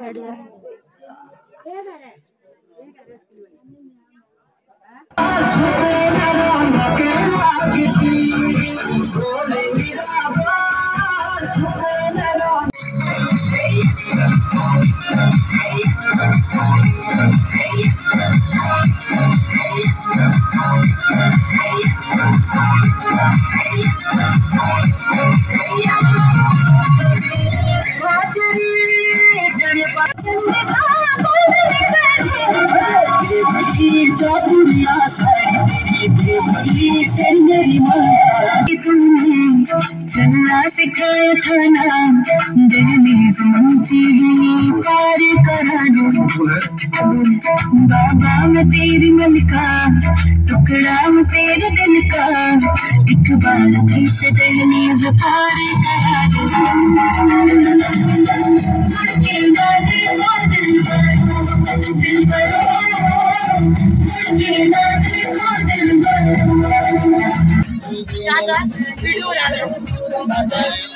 बैठ जा चलना सिखाया था ना दहलीज मुझे पार करा दो बाबा मैं तेरी मलका टुकड़ा मैं तेरे दिल का एक बार फिर से दहलीज पार करा दो Nazarene.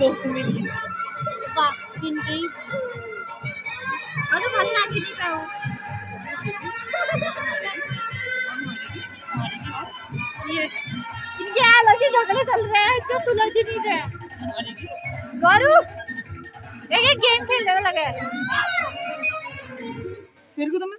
दोस्त मिल गई इनके अलग ही। झगड़े चल रहे हैं सुलझ ही नहीं रहे। गौरू एक एक गेम खेलने लगे। तेरे को तो मैं